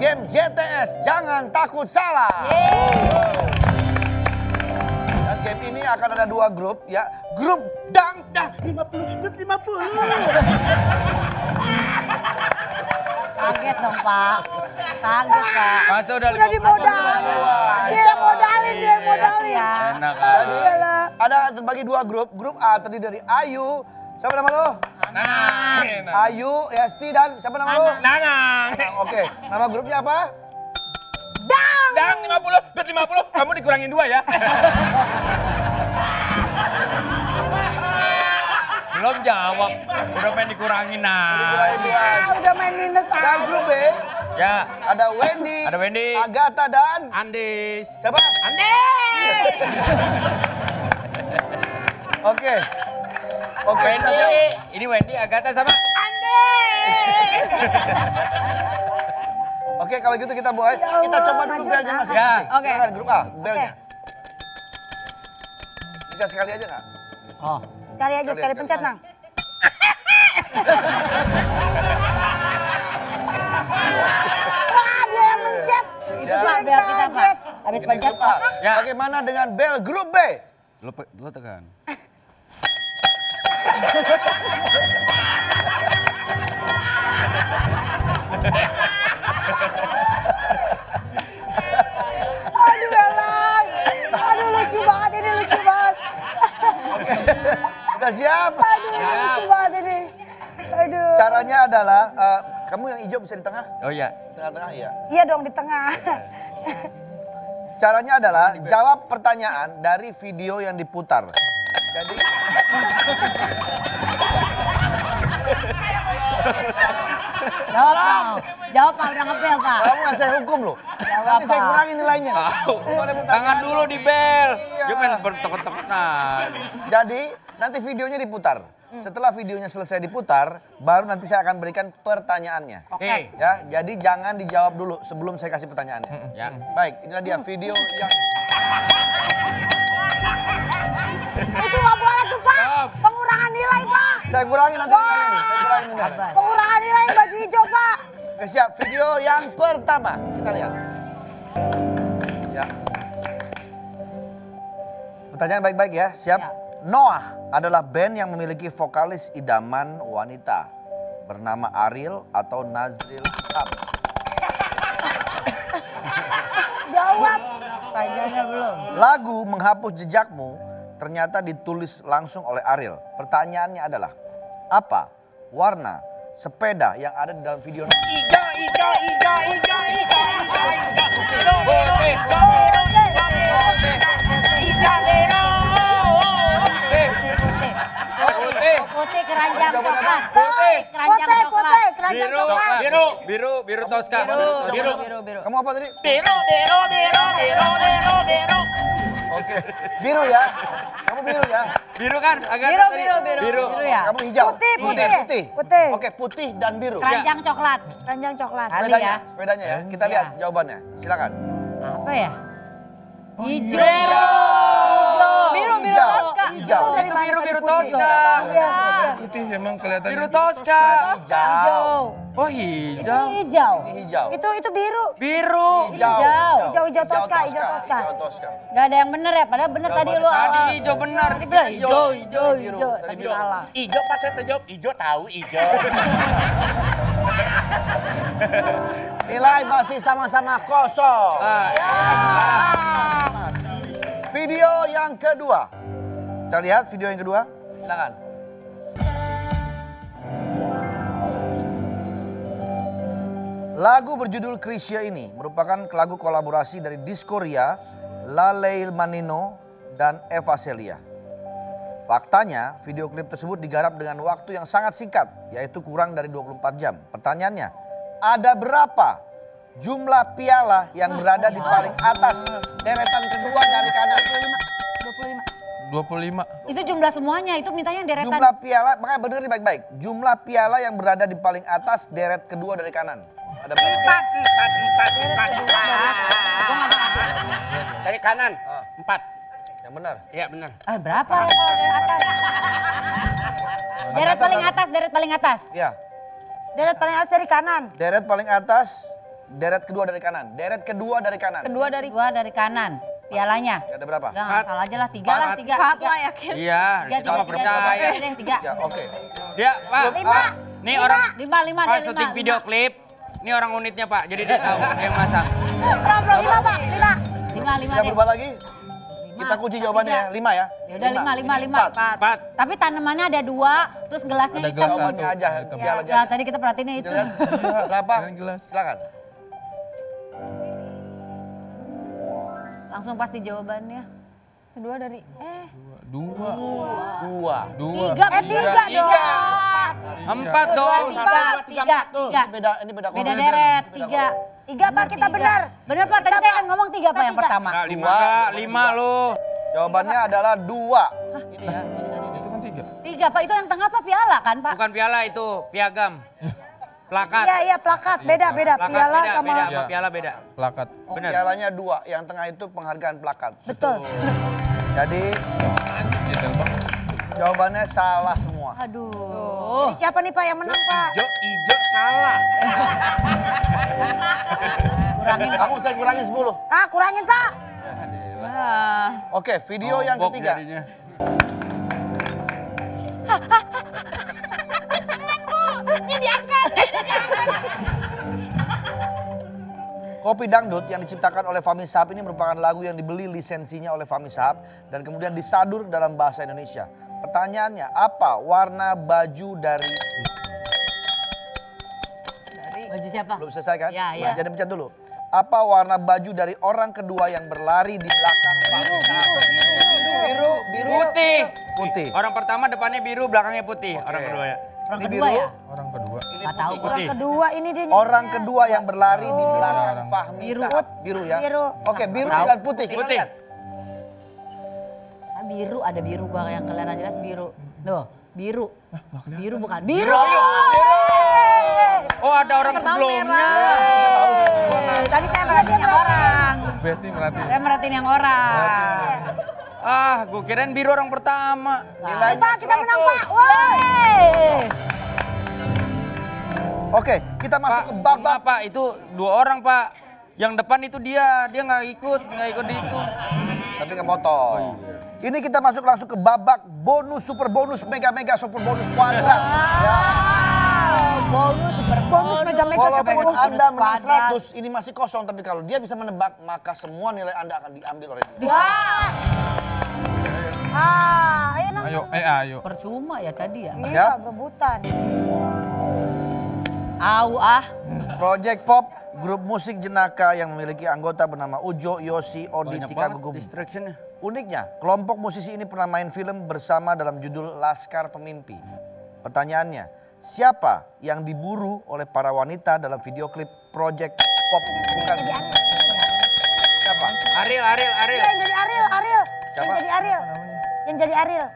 game JTS Jangan Takut Salah. Dan game ini akan ada dua grup ya. Grup Dang Dah 50, dut 50. Kaget dong Pak. Kaget Pak. Masa udah Udah dimodalin. Dia yang modalin, dia yang modalin. Ya. Enak Jadi kan? Iyalah. ada terbagi dua grup. Grup A terdiri dari Ayu. Siapa nama lo? Nah, Ayu, Esti dan siapa nama lo? Nanang. Oke, nama grupnya apa? Dang 50, dut 50. Kamu dikurangin dua ya. Belum jawab. Udah pengen dikurangin nah. Ah, udah main minus Dan ah. grup B Ya. ada Wendy, Ada Wendy. Agatha dan Andis. siapa? Andis. Oke. Oke, Wendy. Ini Wendy, Agatha sama Oke, kalau gitu kita mulai. Ya kita coba dulu maju. belnya masing-masing. Ya. Oke. Silakan grup A, belnya. Bisa sekali aja nggak? Oh. Sekali aja, sekali pencet, Nang. Wah, dia yang mencet. Ya. Pak, bel kita Pak. Habis pencet. Ya. Bagaimana dengan bel grup B? Pe- lu tekan. Aduh, Elang. Aduh, lucu banget ini, lucu banget. Oke. Sudah siap? Aduh, lucu banget ini. Aduh. Caranya adalah eh, kamu yang hijau bisa di tengah, Oh iya. tengah-tengah ya. Iya dong, di tengah. Caranya adalah jawab pertanyaan dari video yang diputar. Jadi Jawab Pak. Jawab Pak, udah ngebel Pak. kamu nggak saya hukum loh. Nanti saya apa. kurangin nilainya. Tangan dulu di bel. Iya. Dia main bertekuk-tekutan. Jadi nanti videonya diputar. Setelah videonya selesai diputar, baru nanti saya akan berikan pertanyaannya. Oke. Ya, jadi jangan dijawab dulu sebelum saya kasih pertanyaannya. Ya. Baik, inilah dia video yang Itu nggak boleh tuh, Pak. Pengurangan nilai, Pak. saya kurangi nanti nih. Saya kurangin nilainya. Sabar. Pengurangan nilai baju hijau, Pak. Oke, siap. Video yang pertama, kita lihat. Ya. Pertanyaan baik-baik ya, siap. Ya. Noah adalah band yang memiliki vokalis idaman wanita bernama Ariel atau Nazril Shihab. Jawab. Pertanyaannya belum. Lagu Menghapus Jejakmu ternyata ditulis langsung oleh Ariel. Pertanyaannya adalah, apa warna sepeda yang ada di dalam video? Ijo, ijo, ijo, ijo, ijo. Biru, biru, Putih. ijo, biru. Keranjang coklat. Putih. keranjang coklat. putih. Keranjang Biru. coklat. Biru. Biru, biru Tosca. Biru, Biru. biru, biru, biru. Kamu apa tadi? Biru, biru, biru, biru, biru, biru. Oke, biru ya. Kamu biru ya. Biru kan? Agak Biru, biru, biru. Biru. Biru ya? Kamu hijau. Putih, putih. Putih. Putih. Oke, putih dan biru. Keranjang coklat. Keranjang coklat. Kali Sepedanya, ya. sepedanya ya. Kita Iya. lihat jawabannya. Silakan. Apa ya? Hijau. Biru. Biru, biru Hijau. Tosca. Hijau. Itu dari mana Biru, biru? Tosca. Putih emang kelihatan. Biru Tosca. Hijau. Oh hijau. Hijau. Ini hijau. Itu itu biru. Biru. Hijau. Hijau. Hijau, hijau Tosca, hijau Tosca. Hijau Tosca. Gak ada yang bener ya, padahal bener tadi lu Tadi hijau benar. Tadi bilang hijau, hijau, hijau. tadi salah. Ijo pas saya terjawab, ijo tahu, ijo. Nilai masih sama-sama kosong. Ah, Video yang kedua. Kita lihat video yang kedua. Silakan. Lagu berjudul Krisya ini merupakan lagu kolaborasi dari Diskoria, Laleil Manino, dan Eva Celia. Faktanya, video klip tersebut digarap dengan waktu yang sangat singkat, yaitu kurang dari 24 jam. Pertanyaannya, ada berapa jumlah piala yang berada di paling atas deretan kedua dari kanan? 25. Itu jumlah semuanya, itu mintanya yang deretan. Jumlah piala, makanya bener nih baik-baik. Jumlah piala yang berada di paling atas deret kedua dari kanan. Ada berapa? Empat, empat, empat, empat, empat. Dari kanan, Ah. empat. Yang benar. Iya benar. Ah, berapa ya kalau dari atas? Deret paling atas, deret paling atas. Ya, Deret paling atas dari kanan. deret paling atas deret kedua dari kanan. Deret kedua dari kanan. Kedua dari dua dari kanan. Pialanya. Ada berapa? Enggak, enggak salah aja lah. Tiga lah, tiga. Empat lah yakin. Iya, Tiga, kita tiga, percaya. tiga, tiga. Ya, oke. Dia, Pak. Lima. Nih orang Lima, lima, lima. syuting video klip, ini orang unitnya Pak, jadi dia tahu yang masang. Bro, bro, lima pak, lima. Lima, lima Kita berubah lagi. Kita kunci jawabannya ya. Lima ya. Ya udah lima, lima, lima. empat. Empat. Tapi tanamannya ada dua, terus gelasnya Ada hitam. gelas Jawabannya satu. aja. Ya aja. tadi kita perhatiin itu. Dilihat. Berapa? Jangan gelas. Silakan. Langsung pasti jawabannya. Kedua dari eh Dua. Dua. Dua. Tiga, Eh tiga dong. Empat dong. tiga, tiga, tiga. Ini beda, ini beda Beda deret, tiga. Tiga pak kita benar. Bener Pak, tadi Tiga, saya Pak. kan ngomong tiga Pak yang Tiga. pertama. Nah, lima, lima lu. konsep. Jawabannya adalah dua. Ini ya. Ini ini. Itu kan tiga. Tiga Pak, itu yang tengah apa piala kan Pak? Bukan piala itu, piagam. Plakat. Iya iya plakat beda beda Plakat piala beda, sama beda, Iya. sama piala beda. Plakat. Oh, Benar. pialanya dua. Yang tengah itu penghargaan plakat. betul. Jadi jawabannya salah semua. Aduh. Jadi siapa nih pak yang menang pak? Ijo, ijo salah. Kurangin. Kamu saya kurangin 10. Ah kurangin pak. wah. Oke, video yang Bombok ketiga. jadinya. Kopi Dangdut yang diciptakan oleh Fahmi Sahab ini merupakan lagu yang dibeli lisensinya oleh Fahmi Sahab dan kemudian disadur dalam bahasa Indonesia. Pertanyaannya, apa warna baju dari... Dari Baju siapa? Belum selesai kan? Ya, ya. Jadi pencet dulu. Apa warna baju dari orang kedua yang berlari di belakang Fahmi Sahab? Biru, biru, Putih. Putih. Orang pertama depannya biru, belakangnya putih. Orang kedua ya. Orang Ini kedua biru. ya? Orang kedua. Ini Nggak tahu putih. Orang kedua ini dia. Orang nyebutnya. kedua yang berlari di Oh. belakang Orang- Fahmi Biru. Sahab. Biru ya? Biru. Oke, biru dan putih. Kita Putih. lihat. Ah, biru, ada biru gua yang kelihatan jelas biru. Loh, biru. kelihatan. Biru bukan. Biru. Oh ada orang Pertama sebelumnya. Saya tahu sih. Tadi saya merhatiin yang orang. Besti merhati. Saya merhatiin yang orang. Ah, gue kirain biru orang pertama. Nilainya Pak kita menang pak. 100. Oke, kita masuk ke babak maaf, Pak, itu dua orang Pak. Yang depan itu dia, dia nggak ikut, nggak ikut diikut. tapi kepotong. Ini kita masuk langsung ke babak bonus super bonus mega mega super bonus kuadrat. Ya, Bonus super bonus mega mega walaupun Anda menang 100 ini masih kosong tapi kalau dia bisa menebak maka semua nilai Anda akan diambil oleh dia. Wah. Ah, ayo nang. Ayo, eh ayo. Percuma ya tadi ya. Iya, berebutan. Au ah. Project Pop grup musik jenaka yang memiliki anggota bernama Ujo, Yosi, Odi, Banyak Tika Gugum. distractionnya. Uniknya, kelompok musisi ini pernah main film bersama dalam judul Laskar Pemimpi. Pertanyaannya, siapa yang diburu oleh para wanita dalam video klip Project Pop? Bukan. Siapa? Ariel, Ariel, Ariel. Iya, yang jadi Ariel, Ariel. Yang Siapa? jadi Ariel. Yang jadi Ariel.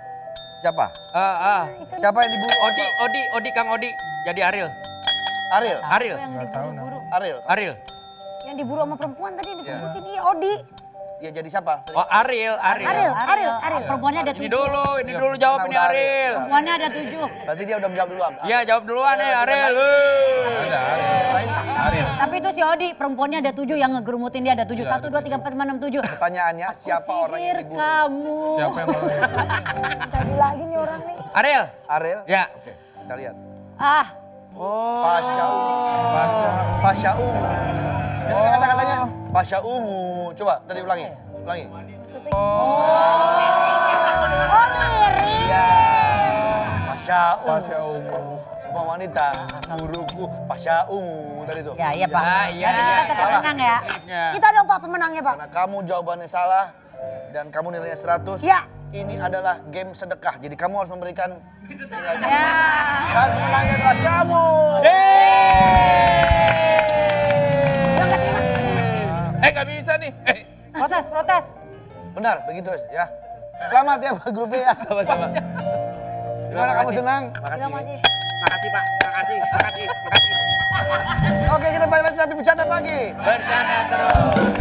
Siapa? Ah, ah. Siapa yang diburu? Odi, Odi, Odi, Kang Odi. Jadi Ariel. Ariel. Ariel. Yang diburu-buru. Ariel. Ariel. Yang diburu sama perempuan tadi Iya. dikebutin dia Odi. Ya jadi siapa? Oh, Ariel, Ariel. Ariel, Ariel, Ariel. Perempuannya ada Ini tujuh. dulu, ini dulu jawab ini Ariel. Perempuannya ada tujuh. Berarti dia udah menjawab duluan. Iya, jawab duluan nih Ariel. Ada, ada. Lain. Ariel. Tapi itu si Odi, perempuannya ada tujuh yang ngegerumutin dia ada tujuh. Iya, Satu, dua, tiga, empat, lima, enam, tujuh. Pertanyaannya siapa orang yang Sihir diburu? kamu. Siapa yang mau? Tadi lagi nih orang nih. Ariel. Ariel? Ya. Oke, kita lihat. Ah, Oh. Pasha Ungu. Pasha. Pasha Ungu. Jadi kata-katanya Pasha Ungu. Coba tadi ulangi. Ulangi. Oh lirik. Iya. Pasha Ungu. Pasha ungu. Semua wanita buruku Pasha Ungu tadi tuh. ya iya Pak. Ya, iya. Jadi kita tetap Salah. menang ya. Ya. Kita dong Pak pemenangnya Pak. Karena kamu jawabannya salah dan kamu nilainya 100. Ya. Ini adalah game sedekah. Jadi kamu harus memberikan. Ya. Dan menangnya adalah kamu. Eh nggak bisa nih. Eh. Protes, protes. Benar, begitu ya. Selamat ya buat grup B ya. Sama-sama. Gimana kamu senang? Terima kasih. Makasih Pak, makasih, makasih, makasih. Oke kita balik lagi tapi bercanda pagi. Bercanda terus.